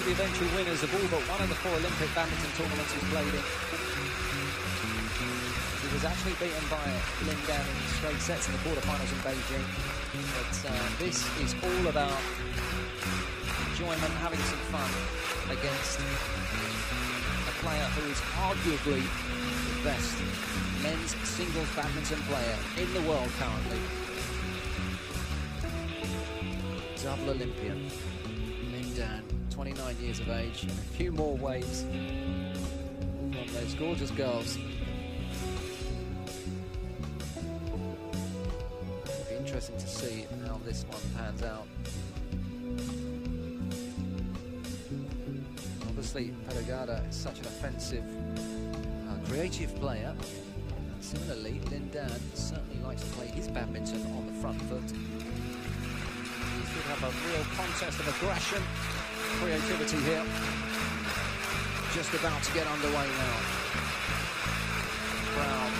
to the eventual winners of all but one of the four Olympic badminton tournaments he's played in. He was actually beaten by Lin Dan in straight sets in the quarterfinals in Beijing. But uh, this is all about enjoyment, having some fun against a player who is arguably the best men's singles badminton player in the world currently. Double Olympian, Dan, 29 years of age, and a few more waves from those gorgeous girls. It'll be interesting to see how this one pans out. Obviously, Peter Gade is such an offensive, uh, creative player. Similarly, Lin Dan certainly likes to play his badminton on the front foot. We have a real contest of aggression, creativity here. Just about to get underway now. Crowd.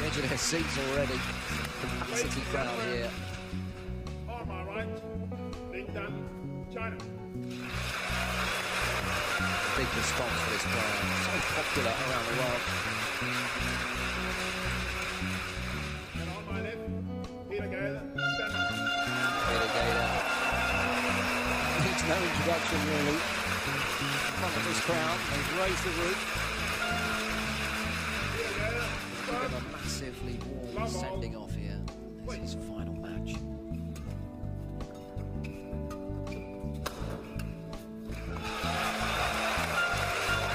The edge of their seats already. The city crowd here. On my right, Lin Dan, China. Big response for this player. So popular around the world. Introduction really. In front of this crowd, they've raised the roof. Peter Gade, Give him first. a massively warm sending off here. This is his final match.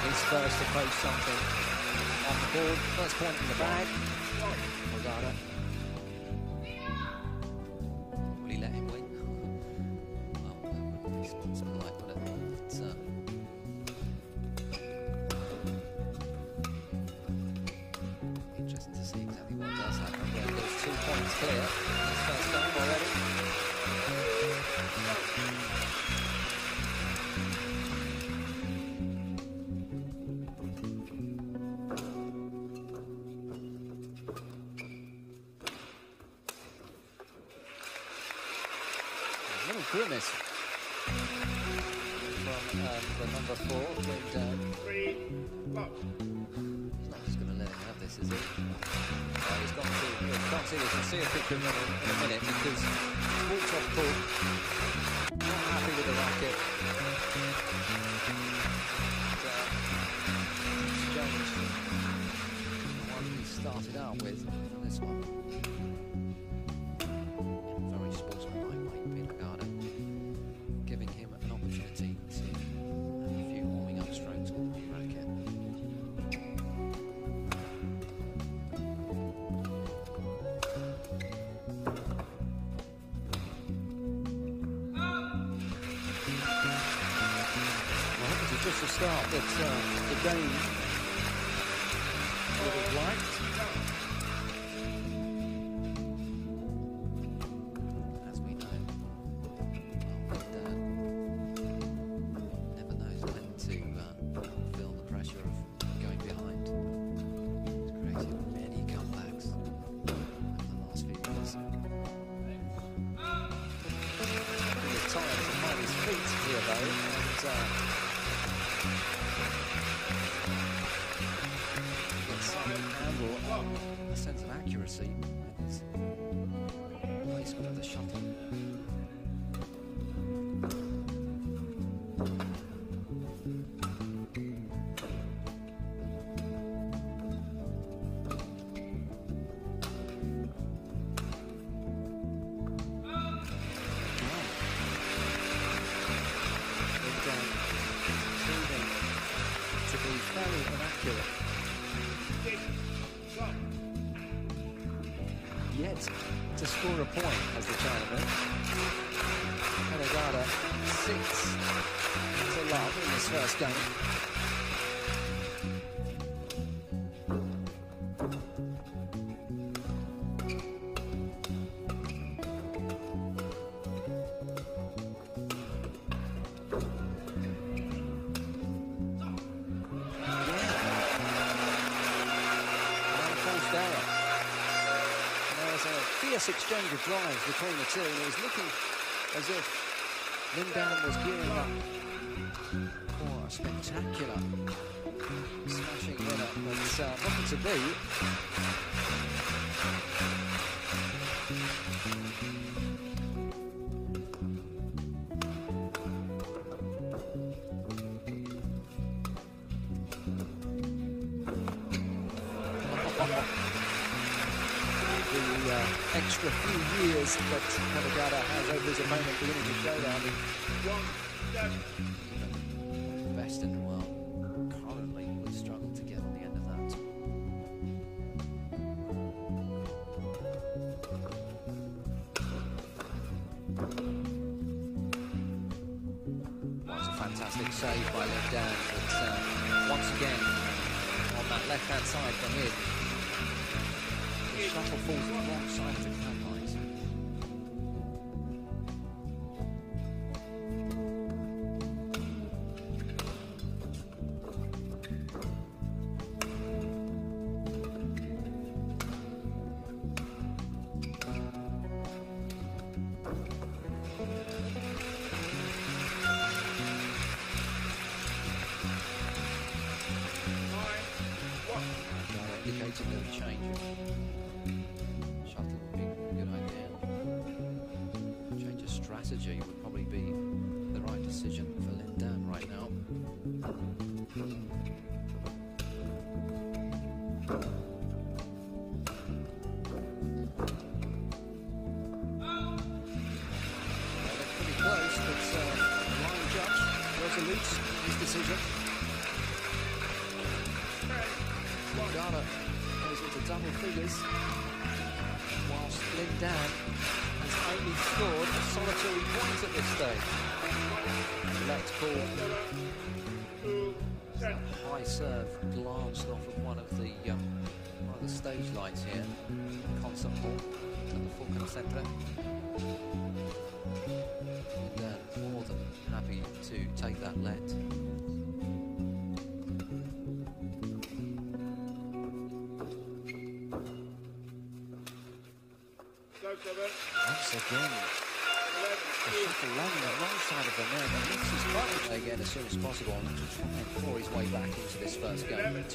He's first to post something on the board. First point in the bag. Morgado. Can't see this. You'll see a picture of him in, in a minute because off court, that uh, the game Mustang. fierce exchange of drives between the two, and it was looking as if Lin Dan was gearing up spectacular smashing winner, but uh, nothing to do. the uh, extra few years that Kamagata has over his opponent beginning to show down. save by Lin Dan but uh, once again, on that left-hand side from him. the shuttle falls on the wrong side of the camera.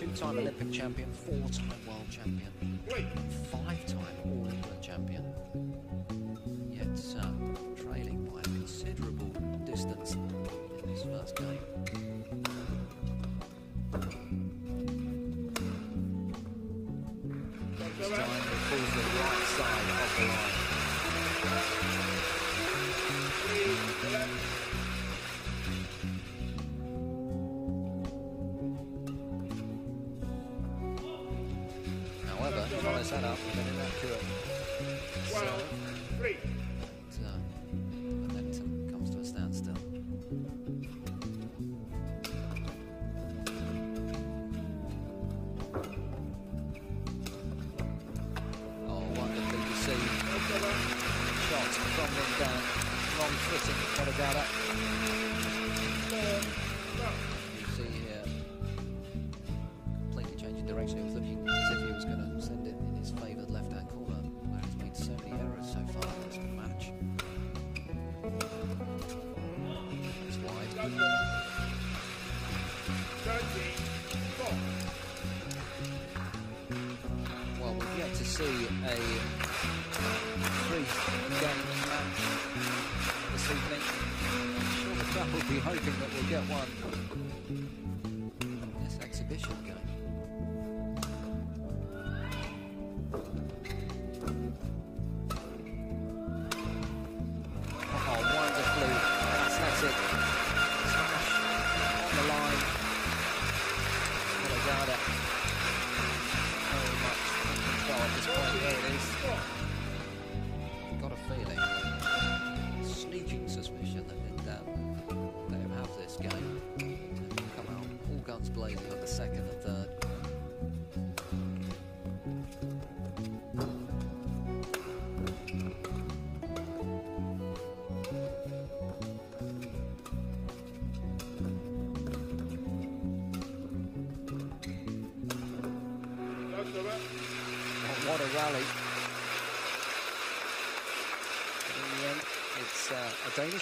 two-time Olympic champion, four-time world champion, five-time All England champion. Yet uh, trailing by a considerable distance in his first game.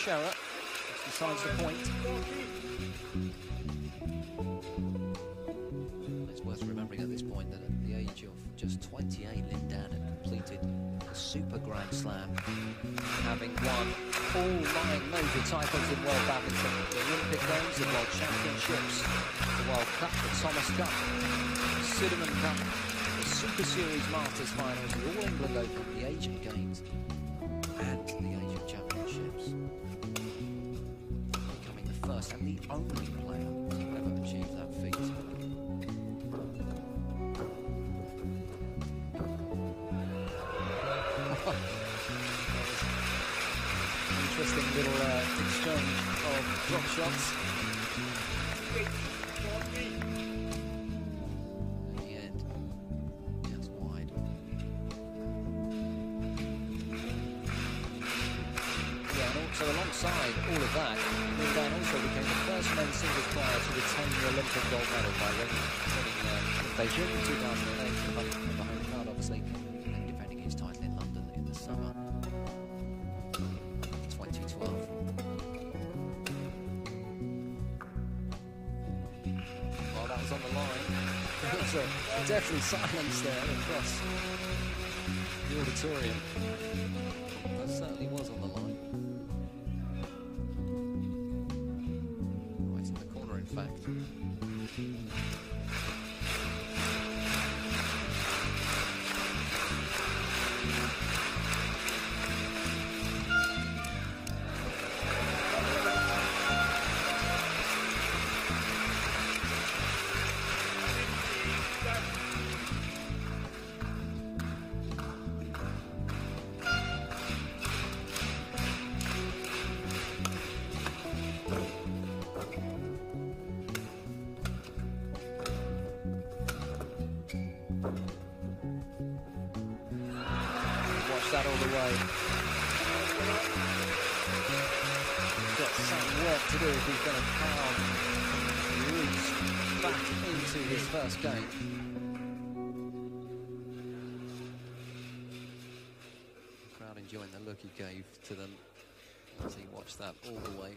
The point. It's worth remembering at this point that at the age of just 28, Lin Dan had completed the Super Grand Slam, having won all nine major titles in world badminton, the Olympic Games, the World Championships, the World Cup, the Thomas Cup, the Sudirman Cup, the Super Series Masters Finals, the All England Open, the Asian Games, and the player the Olympic gold medal by winning, uh, in Beijing in 2008 for the home, crowd, obviously, and defending his title in London in the summer 2012. Well, that was on the line. There was a deathly silence there across the auditorium. That certainly was on the line. Thank you. First game. Crowd enjoying the look he gave to them as he watched that all the way.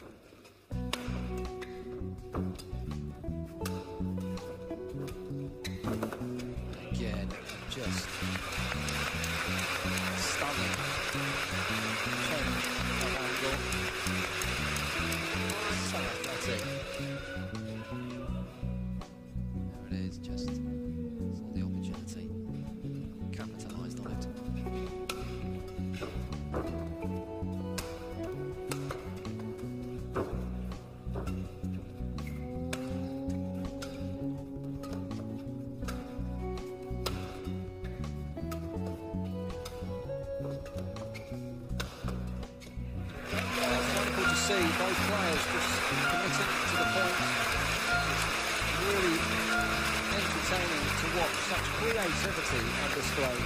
Watch such creativity on display.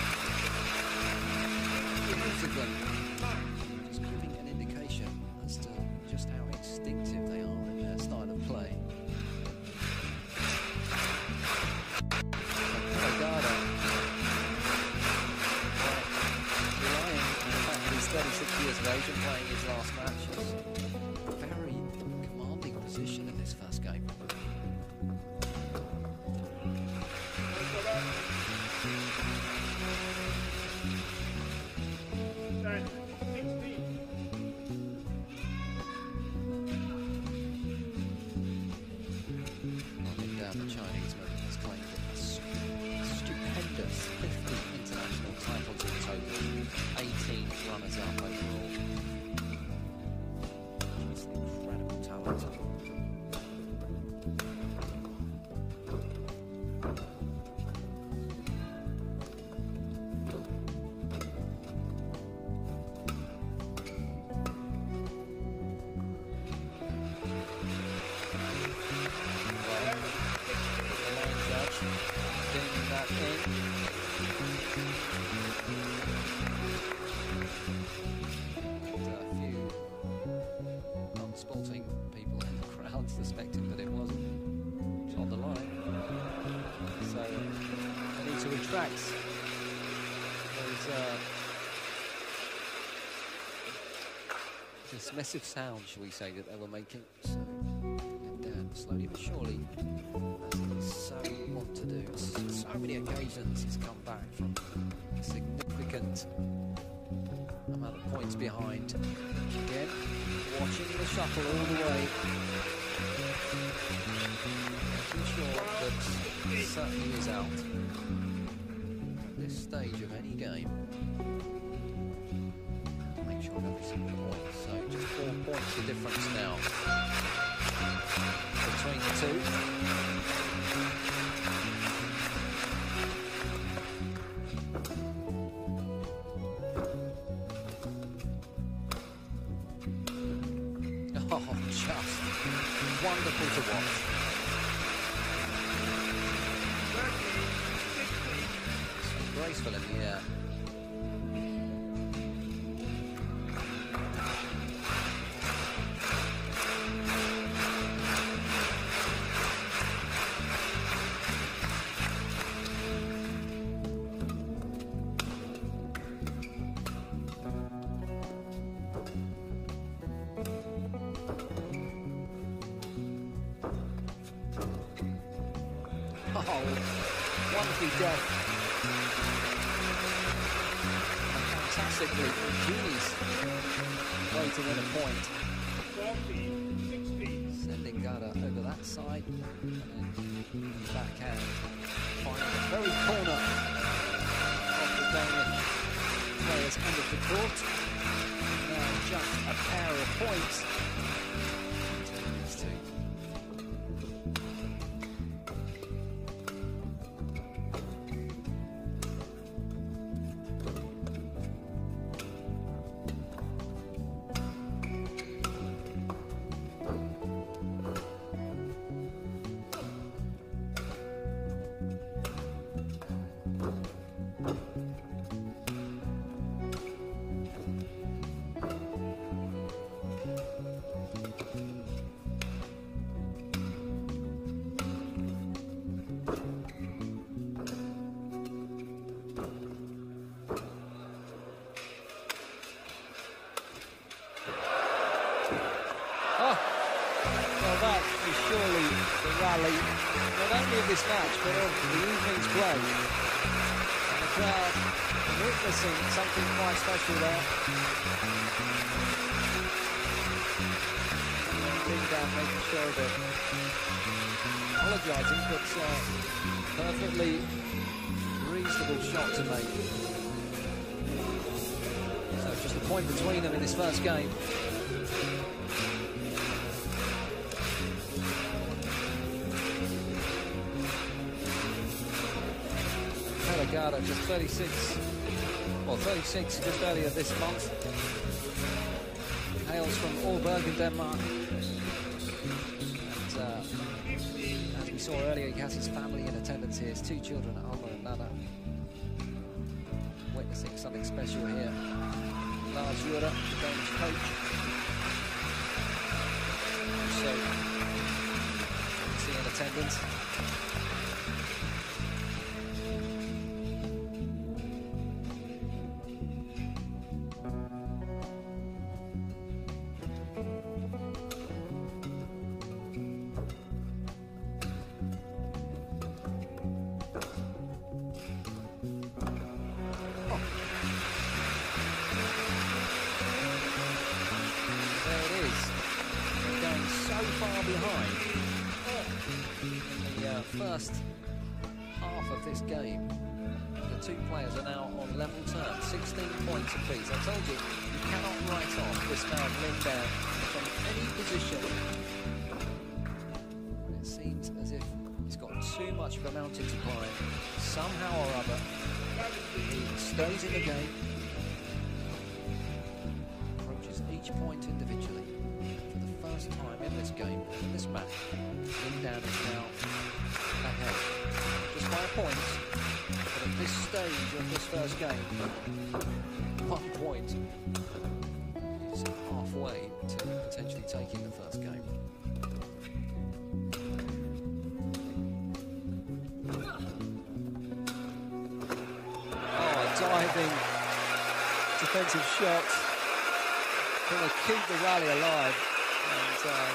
Them just giving an indication as to just how instinctive they are in their style of play. Garda relying on the fact that he's 36 years of age and playing his last uh, dismissive sound, shall we say, that they were making. So, and Dan, slowly but surely, as so want to do, so many occasions he's come back from significant amount of points behind. Again, watching the shuttle all the way. Making sure that he certainly is out at this stage of any game. Every single. So just four points the difference now between the two. And the crowd witnessing something quite special there. Lin Dan making sure that apologising, but uh, perfectly reasonable shot to make. So just a point between them in this first game. Just 36, well 36 just earlier this month. Hails from Aalborg in Denmark. And uh, as we saw earlier, he has his family in attendance here, his two children, Alma and Nana. Witnessing something special here. Lars Jura, the Danish coach. So, see in attendance. So far behind in the uh, first half of this game. The two players are now on level terms, 16 points apiece. I told you, you cannot write off this man Lin Dan from any position. It seems as if he's got too much of a mountain to climb. Somehow or other, he stays in the game, approaches each point individually. Time in this game, in this match, Lin Dan is now ahead. Just by a point, but at this stage of this first game, one point is halfway to potentially taking the first game. Oh, diving defensive shot. going to keep the rally alive uh,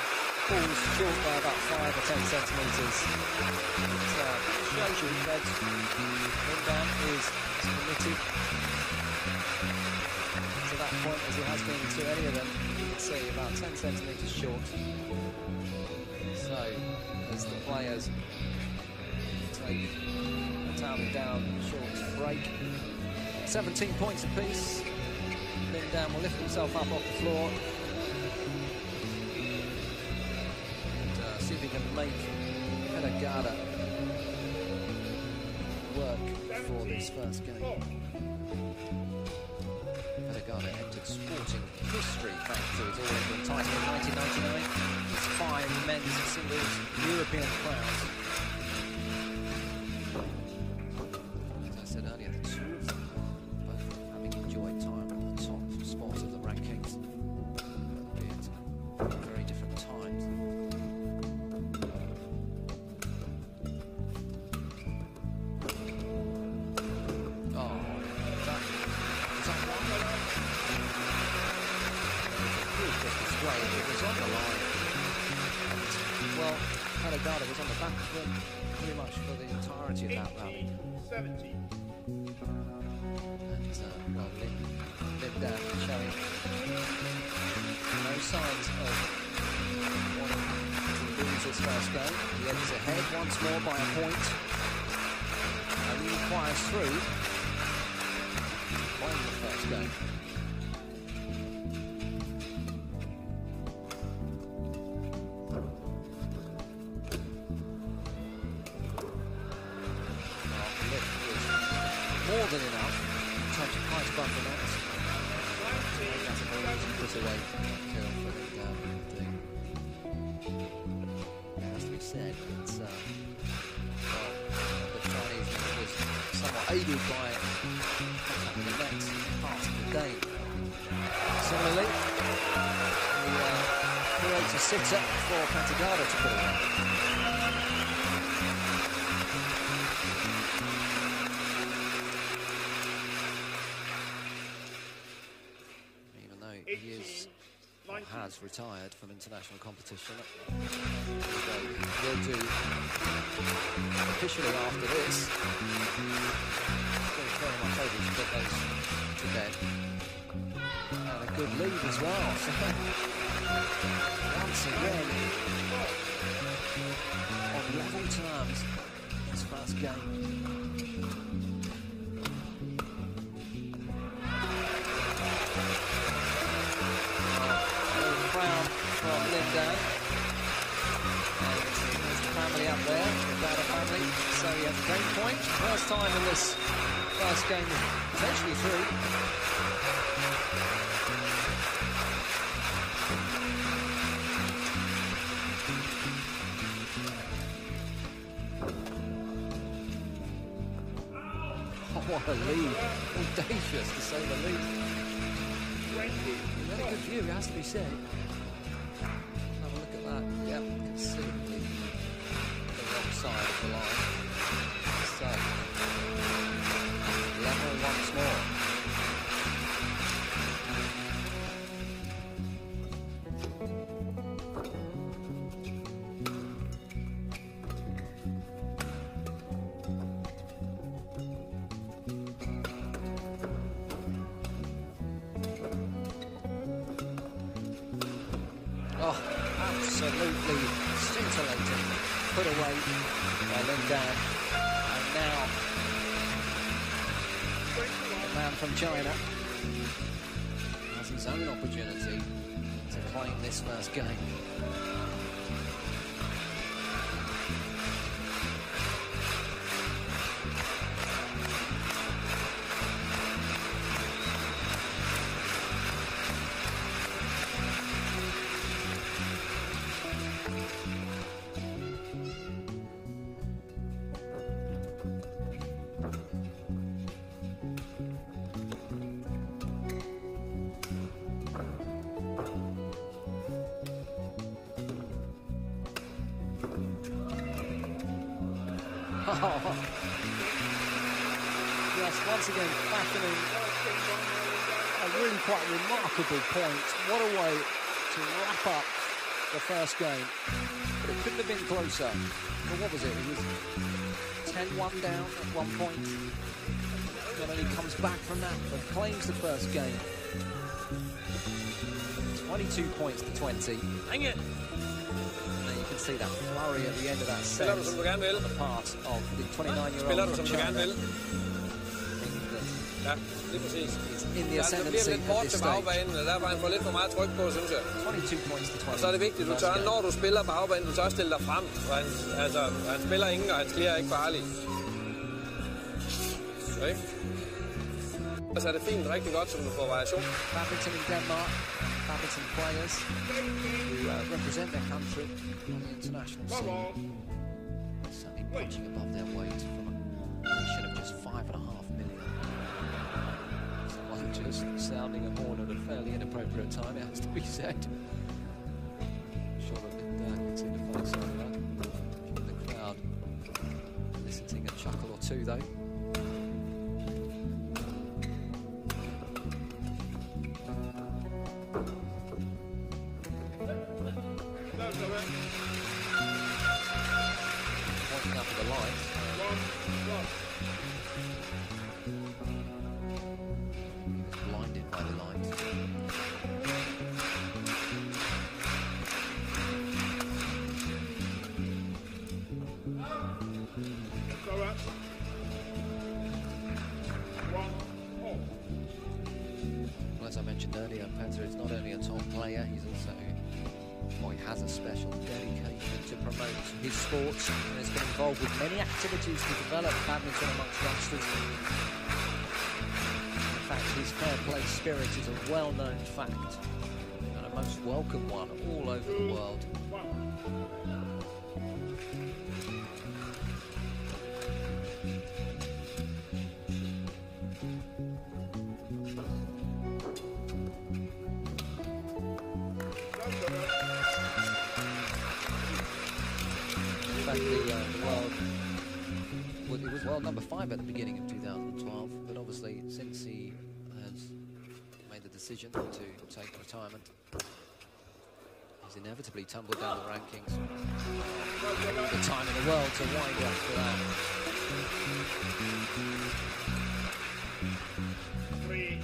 falls short by about five or ten centimetres. It uh, shows you that Lin Dan is committed to that point as he has been to any of them. You can see about 10 centimetres short. So, as the players take a toweling down short break, 17 points apiece. Lin Dan will lift himself up off the floor see if he can make Peter Gade work for this first game. Peter Gade entered sporting history thanks to his All England title in 1999. His five men's singles European crowns. Entirety of that rally. And, uh, well, Lin, Linda showing no signs of wanting to lose his first game. He edges ahead once more by a point. And he fires through. Won the first game. Retired from international competition. So he'll do officially after this. Still very much to put those to bed. And a good lead as well. Once again, on level terms, this first game. Point. First time in this first game, potentially three. Oh, what a lead. Audacious, to say the least. 20. Very good view, it has to be said. Have a look at that. Yep, considerably the wrong side of the line. China has his own opportunity to claim this first game. Just once again fashioning a really quite remarkable point. What a way to wrap up the first game. But it couldn't have been closer. But what was it? It was 10-1 down at one point. Not only comes back from that, but claims the first game. 22 points to 20. Hang can see that flurry at the end of that set Spiller du, som du gerne vil? the part of the 29-year-old Spiller du, som du gerne vil? Ja, lige præcis. is in the Ja, så bliver lidt hårdt til bagbanen, og der var han for lidt for meget tryk på, synes jeg. 22 points to 20. Og så er det vigtigt, du tør, når du spiller bagbanen, du tør stille dig frem. For han, altså, han spiller ingen, og han clear ikke farlig. Okay. Så er det fint, rigtig godt, som du får variation. Badminton in Players who uh, represent their country on the international scene. on. Certainly punching above their weight from a nation of just five and a half million. Someone just sounding a horn at a fairly inappropriate time, it has to be said. Sure that can the crowd listening a chuckle or two, though. Mentioned earlier, Peter is not only a top player, he's also, well, he has a special dedication to promote his sports and has been involved with many activities to develop badminton amongst youngsters. In fact, his fair play spirit is a well-known fact and a most welcome one all over the world. Five at the beginning of 2012, but obviously since he has made the decision to take retirement, he's inevitably tumbled down the rankings. The time in the world to wind up for that. Three,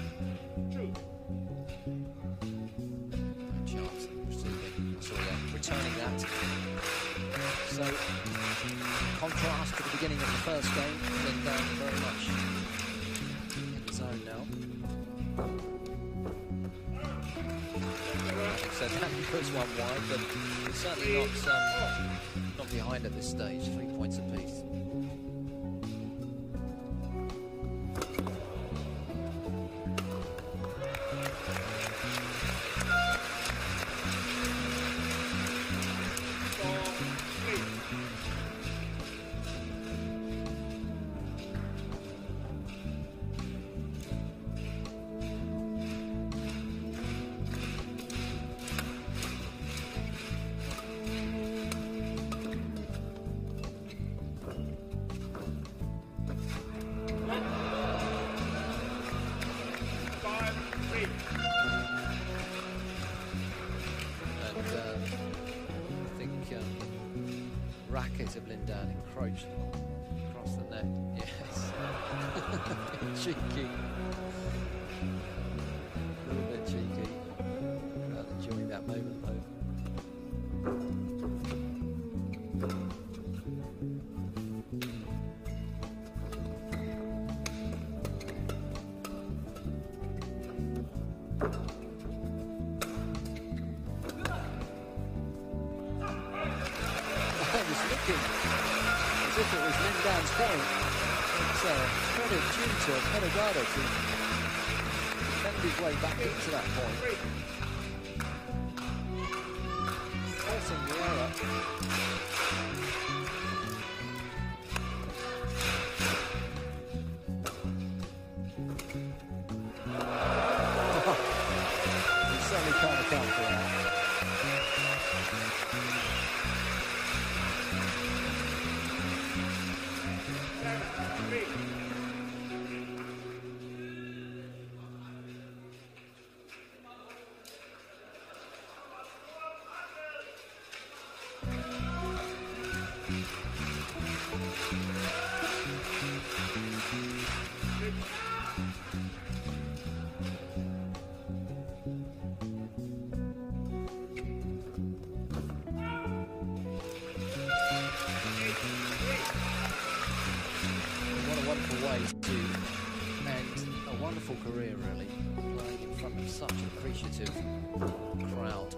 contrast to the beginning of the first game, Lin Dan very much in the zone now. Said that, puts one wide, but certainly not, um, not behind at this stage, three points apiece. Across the net. Yes. cheeky. Point. It's uh, credit due to Peter Gade to defend his way back into that point. such an appreciative crowd.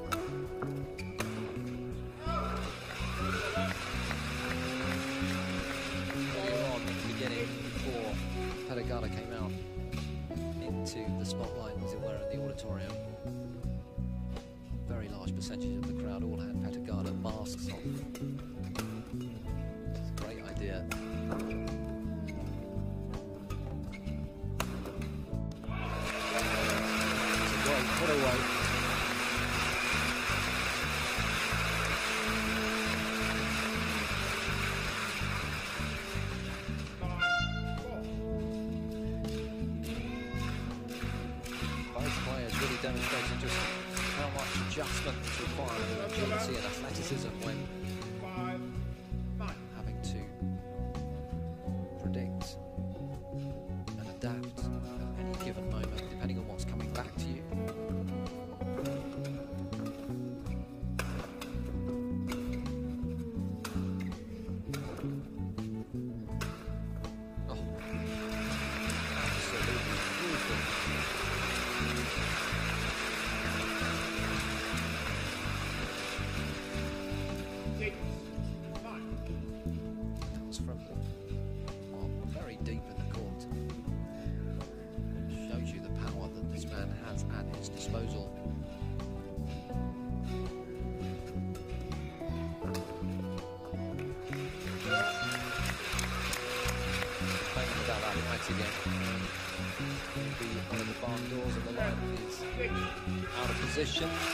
Earlier on at the beginning, before Peter Gade came out into the spotlight, as it were, in the auditorium, a very large percentage of the crowd all had Peter Gade masks on. Nation.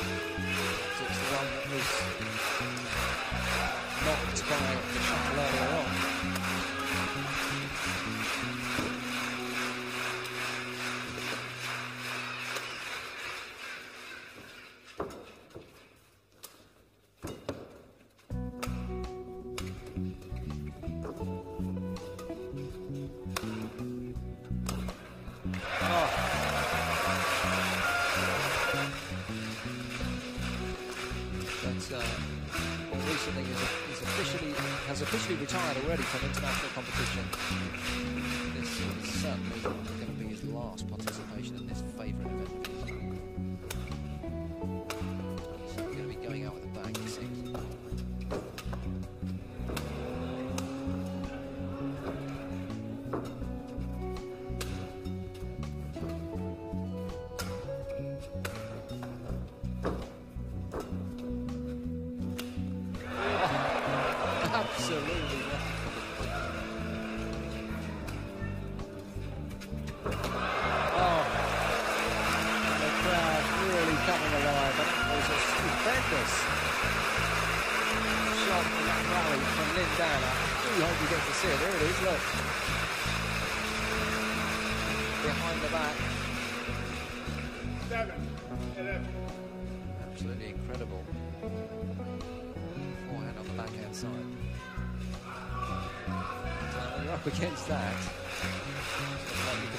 against that.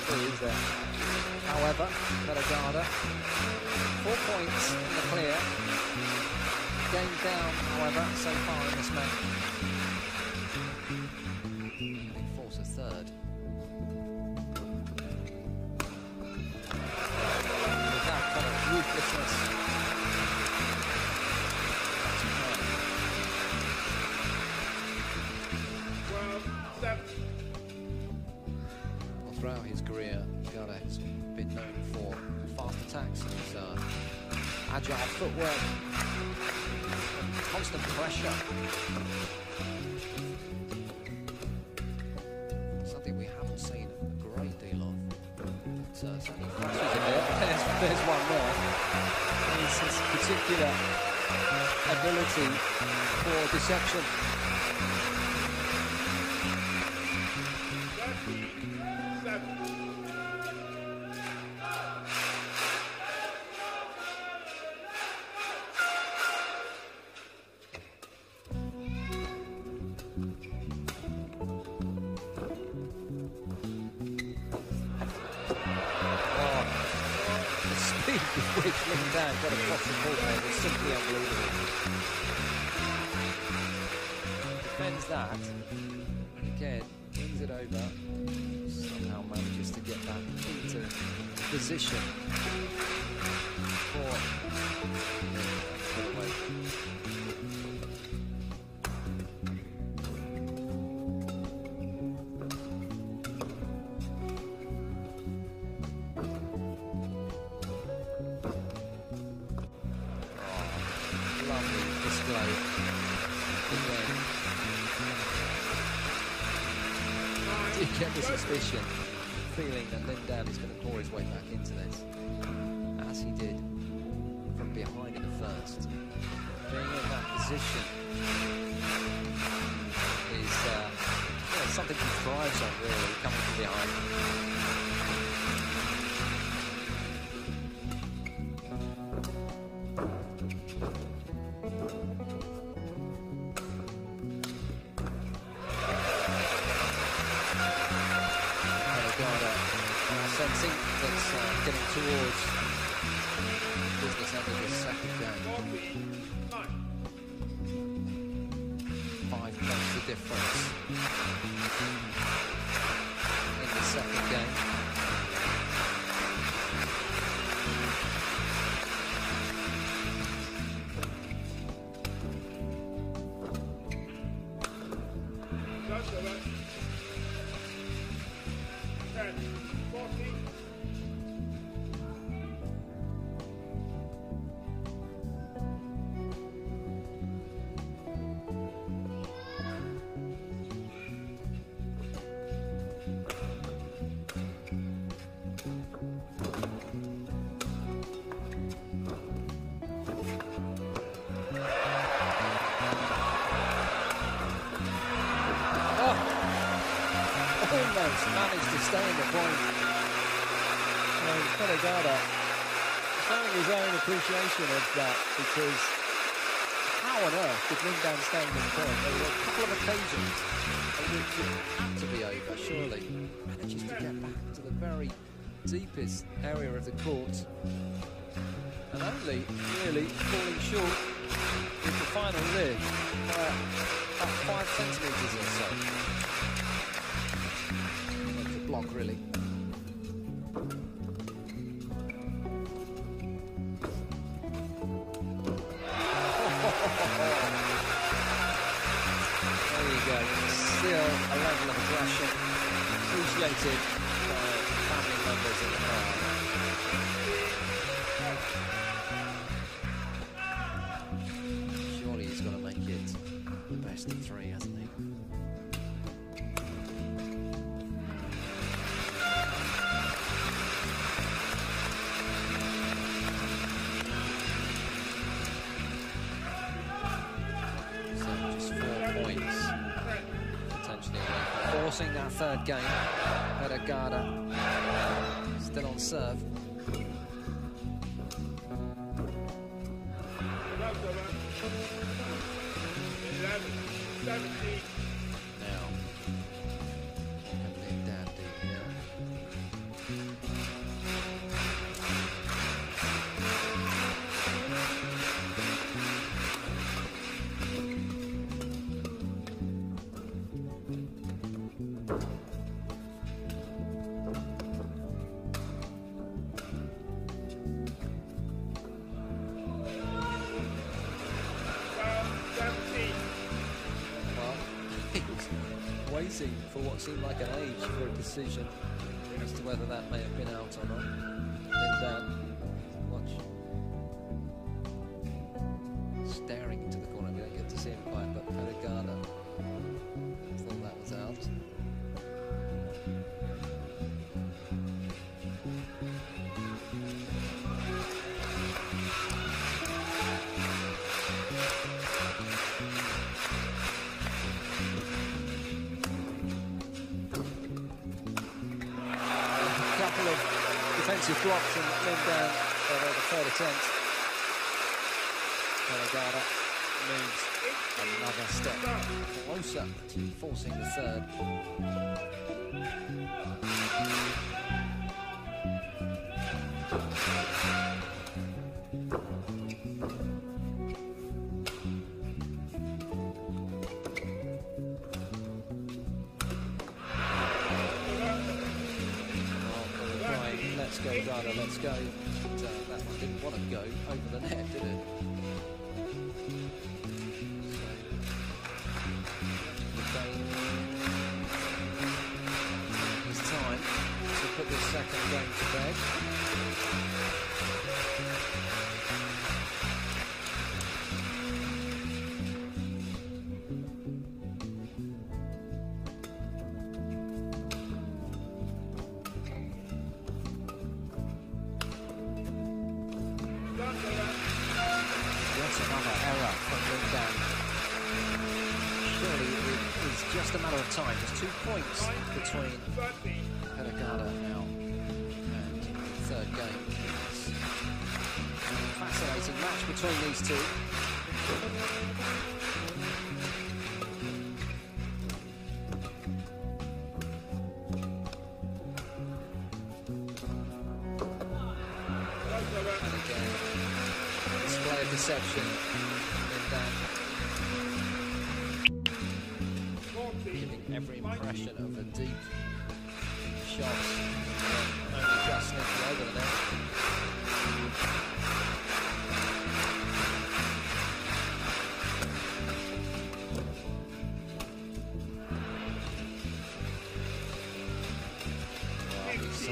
Be, However, Peter Gade, four points in the clear. Game down, however, so far in this match. Greer, Gunner, has been known for fast attacks and his uh, agile footwork, constant pressure. Something we haven't seen a great deal of. But, uh. There's, there's one more: It's his particular ability for deception. And showing his own appreciation of that because how on earth did Lin Dan stay in the point? There were a couple of occasions in which it had to be over, surely. Manages to get back to the very deepest area of the court. And only really falling short with the final lid by about five centimetres or so. Well, the block, really. Still a level of aggression appreciated by uh, family members in the crowd. Game. Peter Gade still on serve. Seemed like an age for a decision as to whether that may have been out or not. Defensive drops from Lin Dan uh, the third attempt. Peter Gade moves another step closer to forcing the third. go, and uh, that one didn't want to go over the net, did it?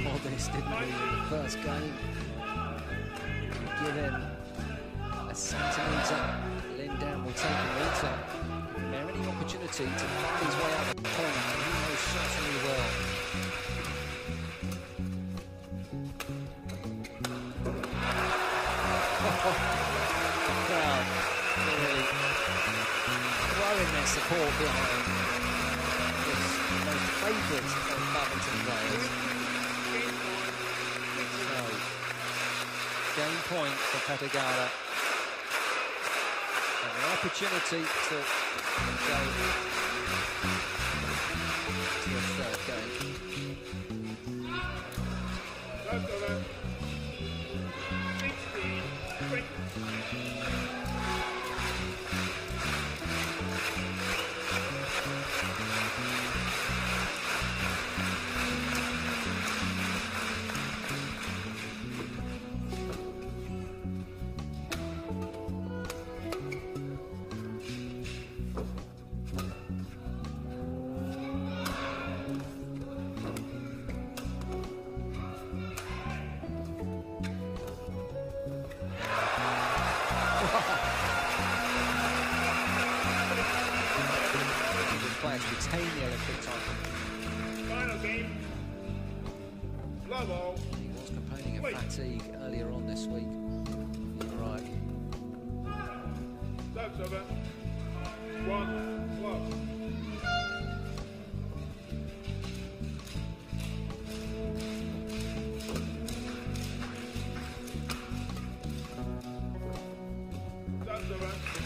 Alves, didn't we, in the first game? Give him a centimetre. Lin Dan will take a metre. There any opportunity to find his way out of the corner, he knows certainly well. the crowd really throwing their support behind this most favourite of Badminton players. game point for Peter Gade. And the opportunity to go restaurant.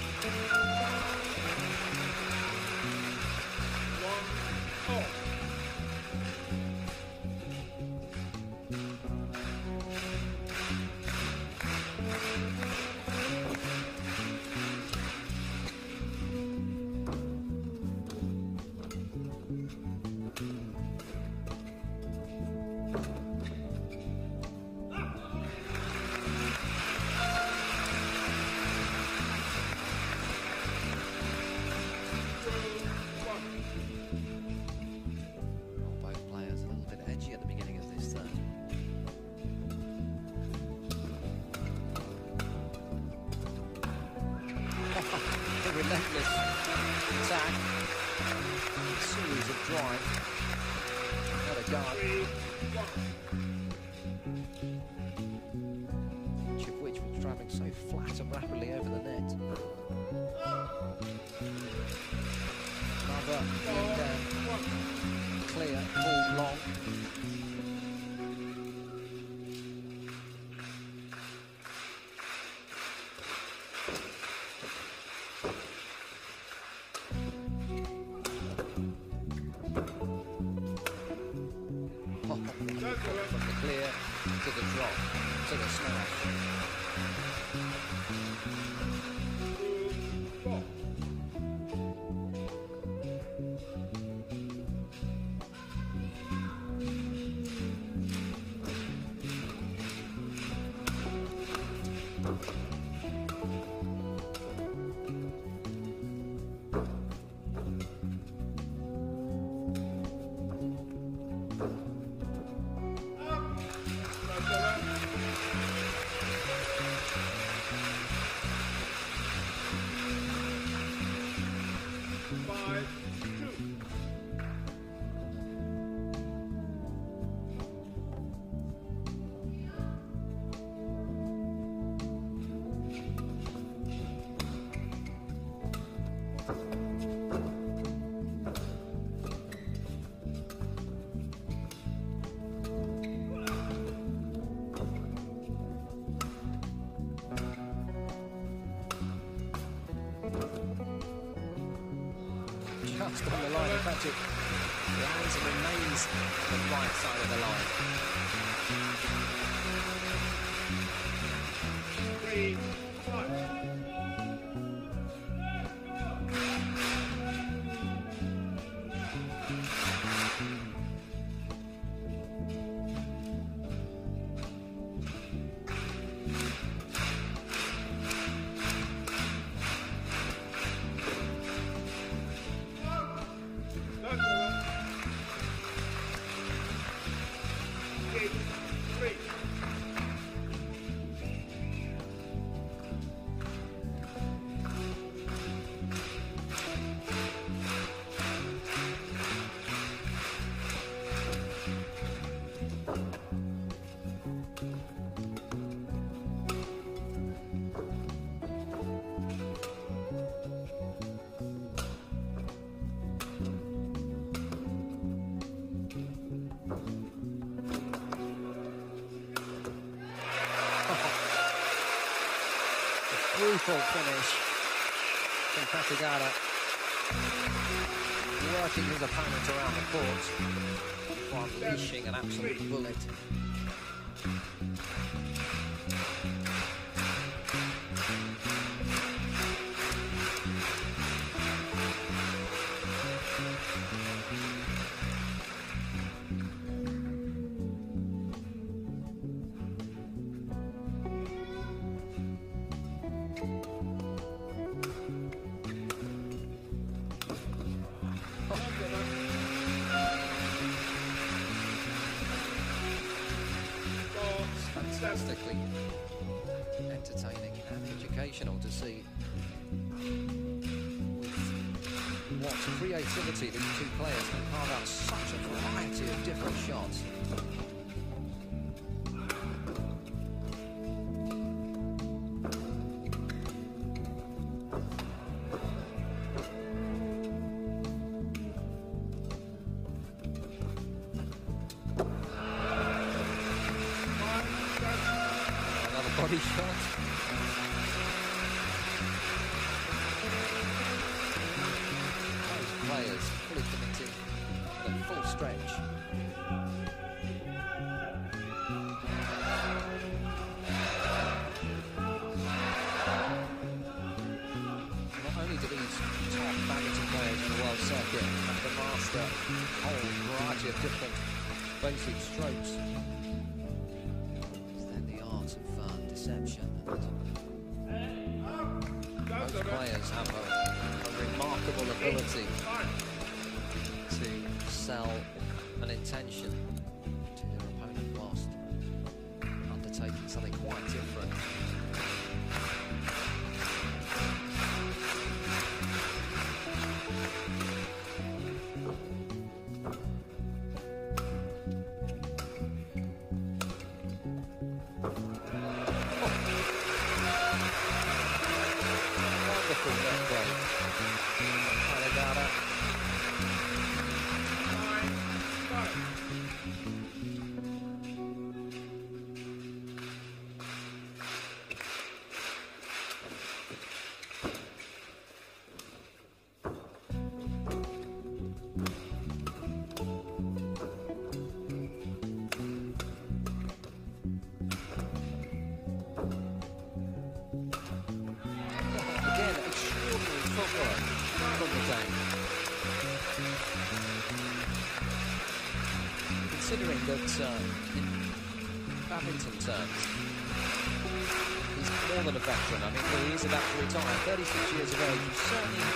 the Right side of the line. finish from Peter Gade. Working his opponent around the court while unleashing an absolute bullet. He's about to retire, 36 years of age. you certainly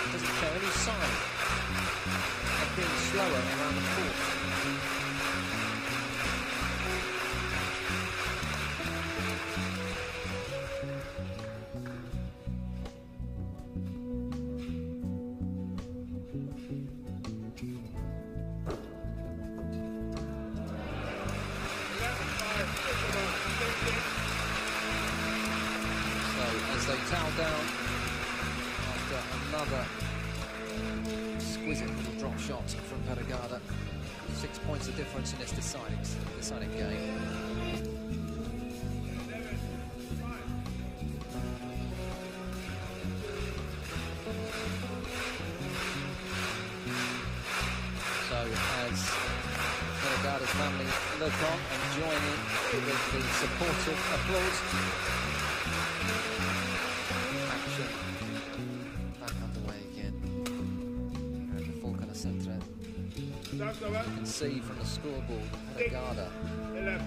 Gade's family. Look on and join in with the supportive applause. Action. Back underway again. At the Falconer Centre. You can see from the scoreboard that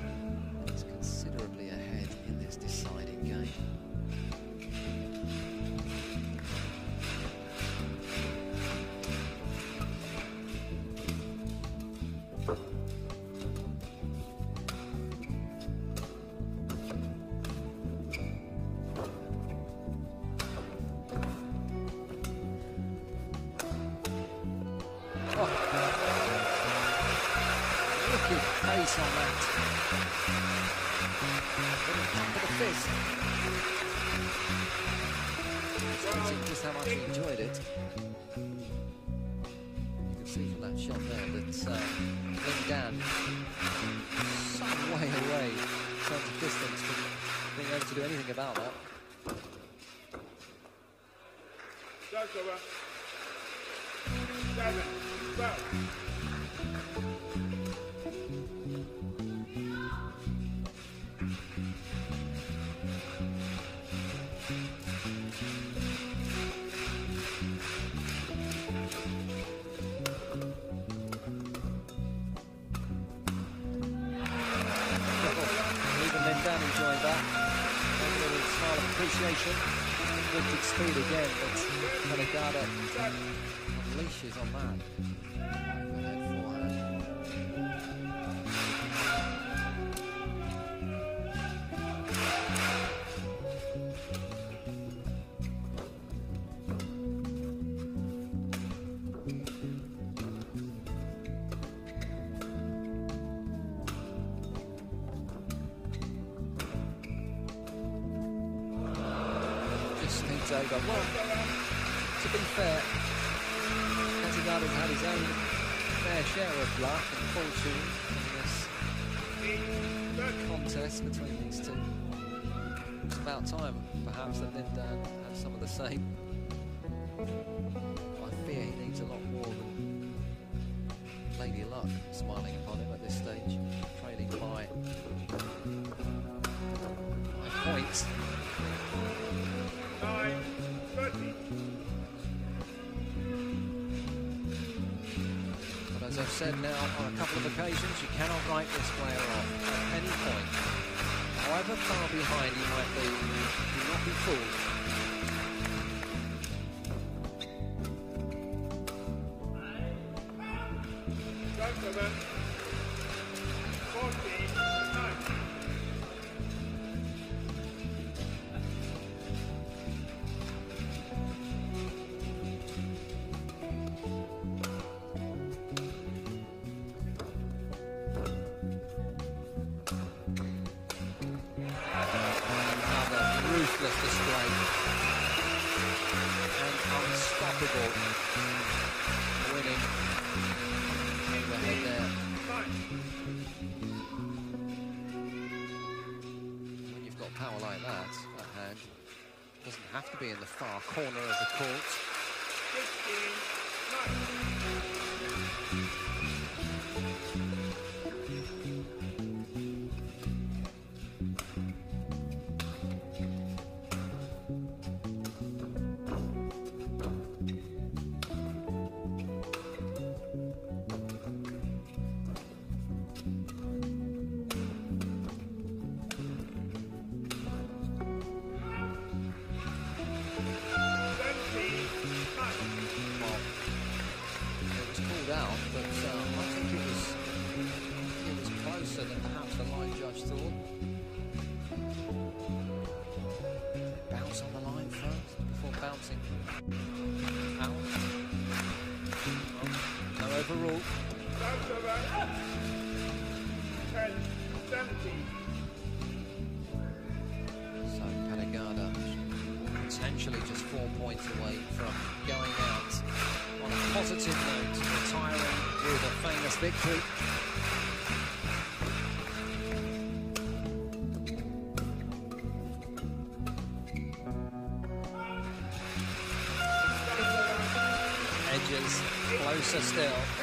speed again, but uh, Peter Gade unleashes uh, on that. Needs over. Well, to be fair, Peter Gade's had his own fair share of luck and fortune in this contest between these two. It's about time, perhaps, that Lin Dan had some of the same. I fear he needs a lot more than Lady Luck smiling upon him at this stage, trailing by points. Said now on a couple of occasions, you cannot write this player off at any point. However far behind he might be, do not be fooled. Corner victory. Edges closer still.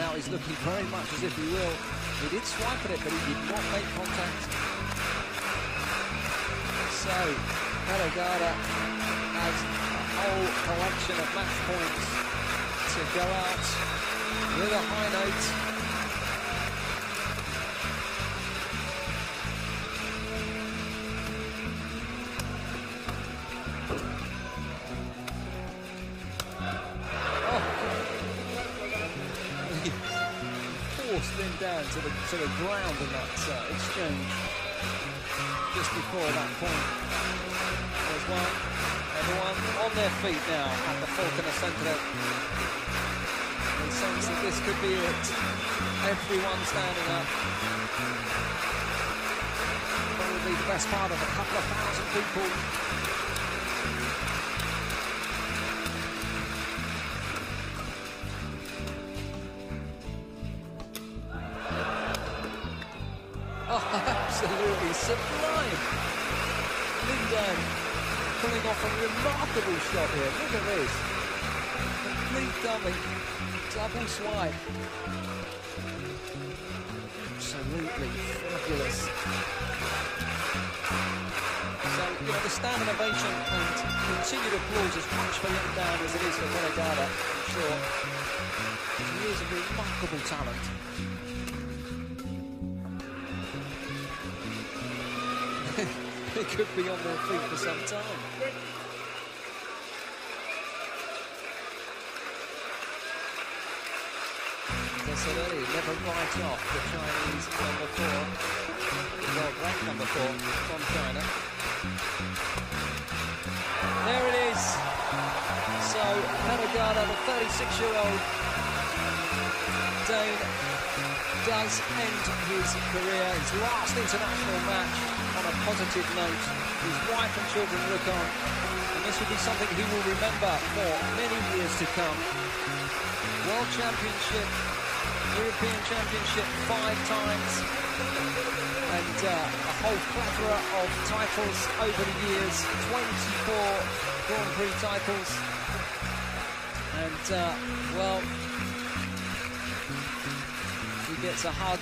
Now he's looking very much as if he will. He did swipe at it, but he did not make contact. So, Peter Gade has a whole collection of match points to go out with a high note. To the ground in that uh, exchange just before that point. There's one, everyone on their feet now at the Falconer Centre. They sense that this could be it. Everyone standing up. Probably the best part of a couple of thousand people. A remarkable shot here. Look at this. Complete dummy. Double swipe. Absolutely fabulous. So, you know, the stand ovation and continued applause as much for Lin Dan as it is for Peter Gade, I'm sure. He is a remarkable talent. they could be on their feet for some time. Earlier, never write off the Chinese number four, world ranked number four from China. There it is. So, Peter Gade, the 36-year-old Dane, does end his career, his last international match on a positive note. His wife and children look on, and this will be something he will remember for many years to come. World Championship, European Championship five times, and uh, a whole plethora of titles over the years 24 Grand Prix titles. And, uh, well, he gets a hug